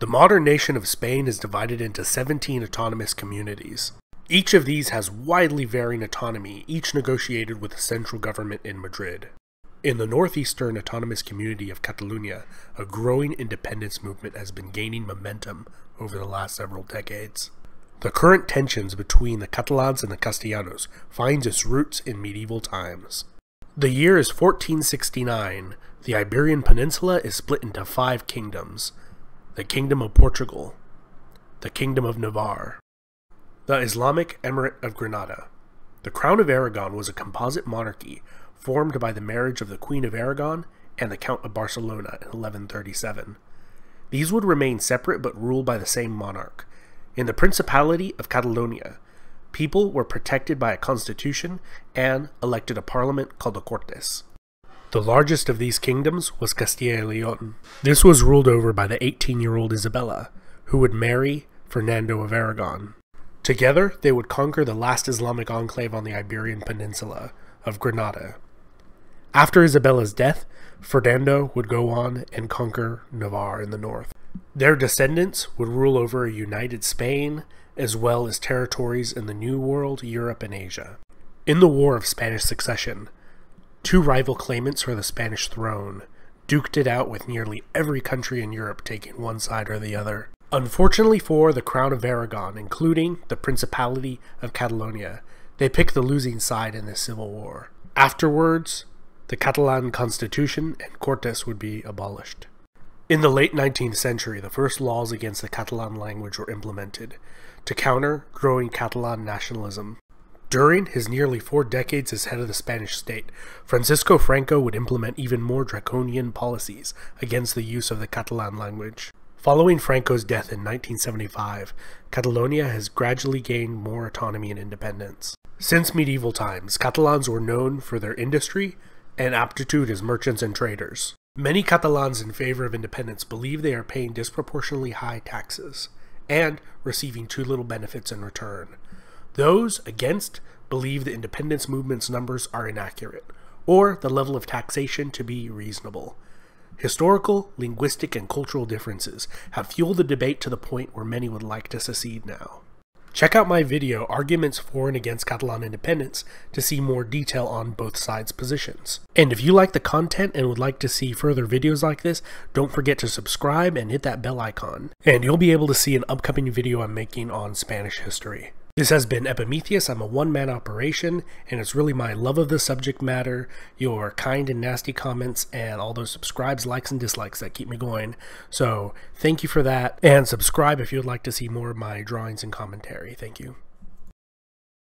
The modern nation of Spain is divided into 17 autonomous communities. Each of these has widely varying autonomy, each negotiated with the central government in Madrid. In the northeastern autonomous community of Catalonia, a growing independence movement has been gaining momentum over the last several decades. The current tensions between the Catalans and the Castellanos finds its roots in medieval times. The year is 1469. The Iberian Peninsula is split into five kingdoms. The Kingdom of Portugal, the Kingdom of Navarre, the Islamic Emirate of Granada. The Crown of Aragon was a composite monarchy formed by the marriage of the Queen of Aragon and the Count of Barcelona in 1137. These would remain separate but ruled by the same monarch. In the Principality of Catalonia, people were protected by a constitution and elected a parliament called the Cortes. The largest of these kingdoms was Castilla y Leon. This was ruled over by the 18 year old Isabella, who would marry Fernando of Aragon. Together, they would conquer the last Islamic enclave on the Iberian Peninsula of Granada. After Isabella's death, Fernando would go on and conquer Navarre in the north. Their descendants would rule over a united Spain, as well as territories in the New World, Europe, and Asia. In the War of Spanish Succession, two rival claimants for the Spanish throne duked it out with nearly every country in Europe taking one side or the other. Unfortunately for the Crown of Aragon, including the Principality of Catalonia, they picked the losing side in the civil war. Afterwards, the Catalan constitution and Cortes would be abolished. In the late 19th century, the first laws against the Catalan language were implemented to counter growing Catalan nationalism. During his nearly four decades as head of the Spanish state, Francisco Franco would implement even more draconian policies against the use of the Catalan language. Following Franco's death in 1975, Catalonia has gradually gained more autonomy and independence. Since medieval times, Catalans were known for their industry and aptitude as merchants and traders. Many Catalans in favor of independence believe they are paying disproportionately high taxes and receiving too little benefits in return. Those against believe the independence movement's numbers are inaccurate, or the level of taxation to be reasonable. Historical, linguistic, and cultural differences have fueled the debate to the point where many would like to secede now. Check out my video, Arguments for and Against Catalan Independence, to see more detail on both sides' positions. And if you like the content and would like to see further videos like this, don't forget to subscribe and hit that bell icon. And you'll be able to see an upcoming video I'm making on Spanish history. This has been Epimetheus. I'm a one man operation, and it's really my love of the subject matter, your kind and nasty comments, and all those subscribes, likes, and dislikes that keep me going. So, thank you for that, and subscribe if you would like to see more of my drawings and commentary. Thank you.